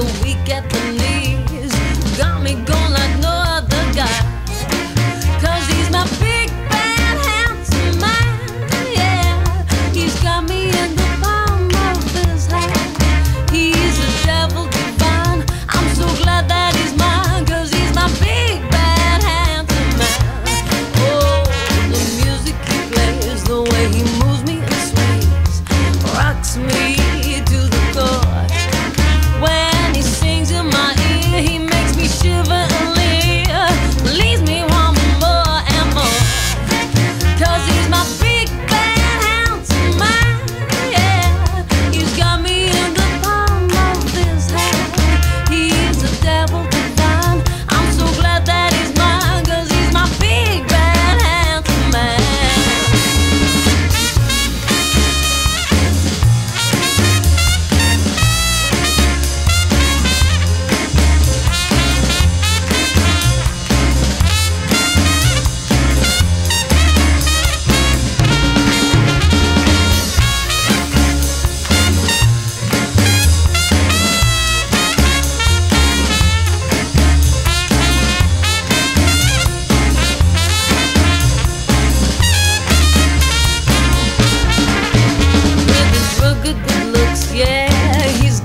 but weak at the knees. Got me going.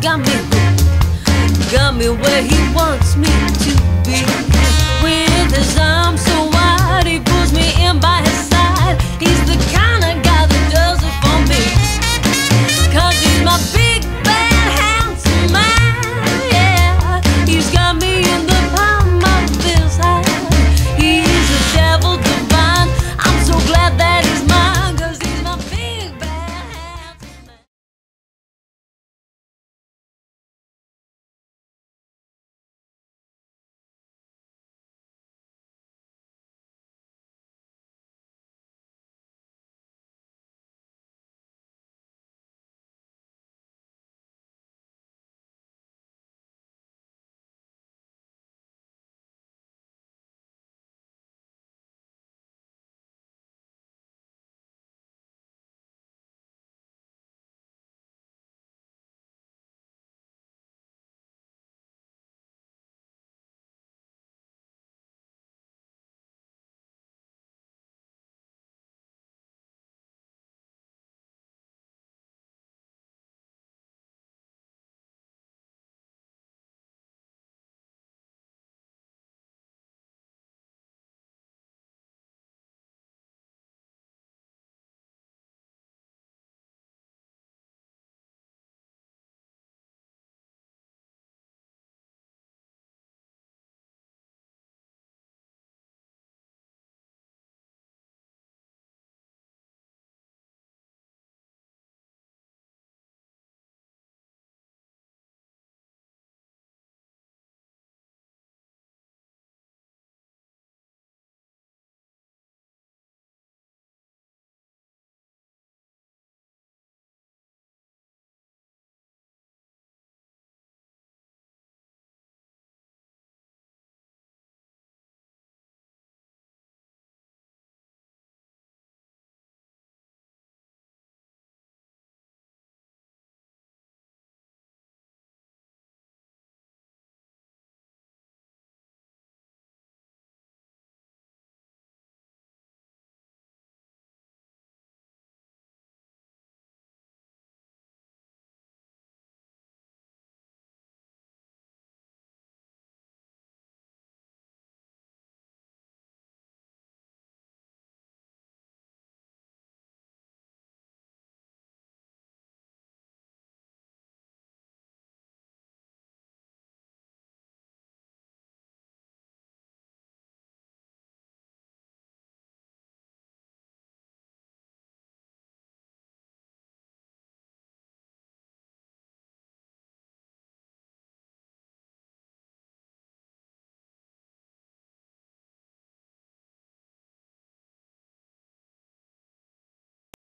got me, got me where he wants me to be. With his arms so wide, he